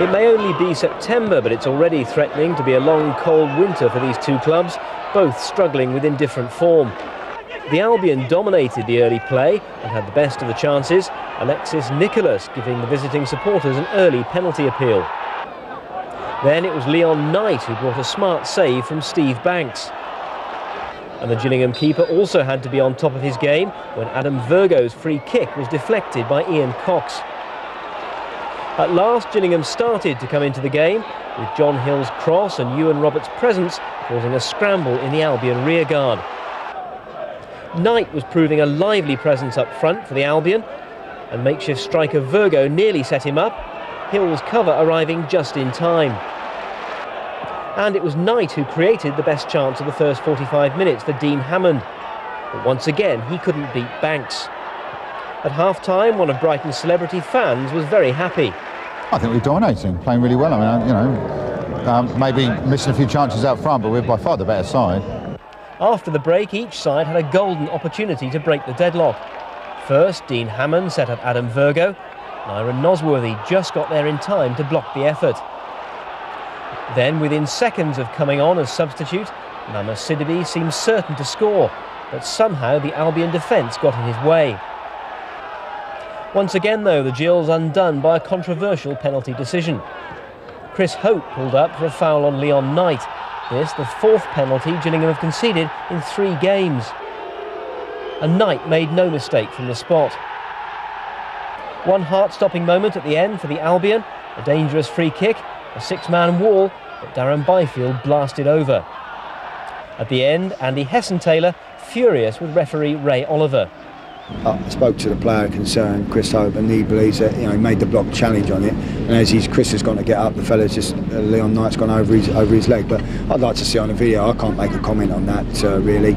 It may only be September, but it's already threatening to be a long, cold winter for these two clubs, both struggling with indifferent form. The Albion dominated the early play and had the best of the chances, Alexis Nicolas giving the visiting supporters an early penalty appeal. Then it was Leon Knight who brought a smart save from Steve Banks. And the Gillingham keeper also had to be on top of his game when Adam Virgo's free kick was deflected by Ian Cox. At last, Gillingham started to come into the game, with John Hills' cross and Iwan Roberts' presence causing a scramble in the Albion rearguard. Knight was proving a lively presence up front for the Albion, and makeshift striker Virgo nearly set him up, Hills' cover arriving just in time. And it was Knight who created the best chance of the first 45 minutes for Dean Hammond. But once again, he couldn't beat Banks. At half-time, one of Brighton's celebrity fans was very happy. I think we're dominating, playing really well. I mean, you know, um, maybe missing a few chances out front, but we're by far the better side. After the break, each side had a golden opportunity to break the deadlock. First, Dean Hammond set up Adam Virgo. Nyron Nosworthy just got there in time to block the effort. Then, within seconds of coming on as substitute, Mama Sidibe seemed certain to score, but somehow the Albion defence got in his way. Once again, though, the Gills undone by a controversial penalty decision. Chris Hope pulled up for a foul on Leon Knight. This, the fourth penalty Gillingham have conceded in three games. And Knight made no mistake from the spot. One heart-stopping moment at the end for the Albion, a dangerous free kick, a six-man wall that Darren Byfield blasted over. At the end, Andy Hessenthaler furious with referee Ray Olivier. I spoke to the player concerned, Chris Hope, and he believes that you know he made the block challenge on it. And as he's Chris has gone to get up, the fella's just uh, Leon Knight's gone over his over his leg. But I'd like to see on the video. I can't make a comment on that uh, really.